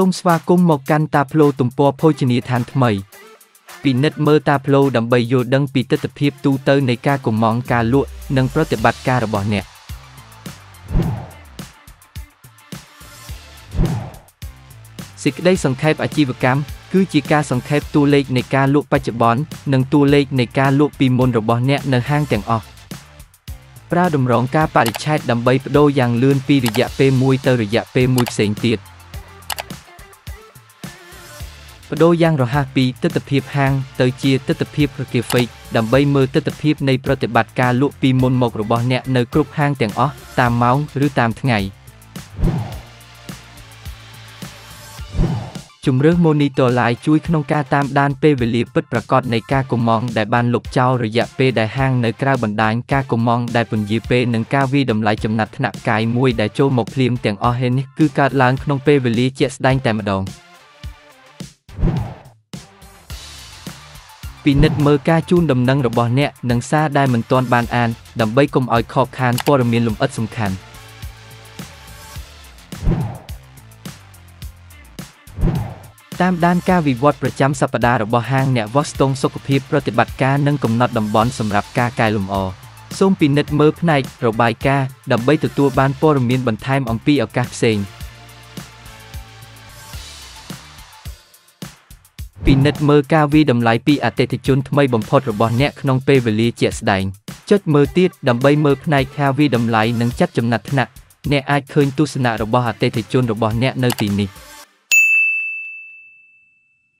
សូមស្វាគមន៍មកកាន់តាផ្លូទំព័រភោជនីយដ្ឋានថ្មីពិនិត្យមើលតាផ្លូដើម្បីយល់ដឹងពីទស្សនវិជ្ជាទូទៅនៃការកុម្ម៉ង់ការលក់និងប្រតិបត្តិការរបស់អ្នកសេចក្តីសង្ខេបអាជីវកម្មគឺជាការសង្ខេបតួលេខនៃការលក់បច្ចុប្បន្ននិងតួលេខនៃការលក់ពីមុនរបស់អ្នកនៅហាងទាំងអស់ប្រើតម្រងការបរិច្ឆេទដើម្បីបដូរយ៉ាងលឿនពីរយៈពេលមួយទៅរយៈពេលមួយផ្សេងទៀត។ បដូរយ៉ាងរហ័សពីទស្សនវិជ្ជាហាងទៅជាទស្សនវិជ្ជា graphic ដើម្បីមើលទស្សនវិជ្ជានៃប្រតិបត្តិការលក់ពីមុនមករបស់អ្នកនៅគ្រប់ហាងទាំងអស់តាមម៉ោងឬតាមថ្ងៃជំរឿស Monitor Live ជួយក្នុងការតាមដានពេលវេលាពិតប្រាកដនៃការកុម្ម៉ង់ដែលបានលុបចោលរយៈពេលដែលហាងនៅក្រៅបណ្ដាញការកុម្ម៉ង់ដែលពន្យាពេលនិងការវិតម្លៃចំណាត់ថ្នាក់កាយមួយដែលចូលមកភ្លាមទាំងអស់នេះគឺកើតឡើងក្នុងពេលវេលាជាក់ស្ដែងតែម្ដង។ ពិនិត្យមើលការជូនដំណឹងរបស់អ្នកនិងសារដែលមិនទាន់បានអាន ដើម្បីកុំឲ្យខកខានព័ត៌មានលម្អិតសំខាន់តាមដានការវិវត្តប្រចាំសប្តាហ៍របស់ហាងអ្នកវាស់ស្ទង់សុខភាពប្រតិបត្តិការនិងកំណត់តំបន់សម្រាប់ការកែលម្អសូមពិនិត្យមើលផ្នែករបាយការណ៍ដើម្បីទទួលបានព័ត៌មានបន្ថែមអំពីឱកាសផ្សេង។ ពិនិត្យមើលការវិតម្លៃពីអតិថិជនថ្មីបំផុតរបស់អ្នកក្នុងពេលវេលាជាក់ស្ដែងចុចមើលទៀតដើម្បីមើលផ្នែកការវិតម្លៃនិងចាត់ចំណាត់ថ្នាក់អ្នកអាចឃើញទស្សនៈរបស់អតិថិជនរបស់អ្នកនៅទីនេះ។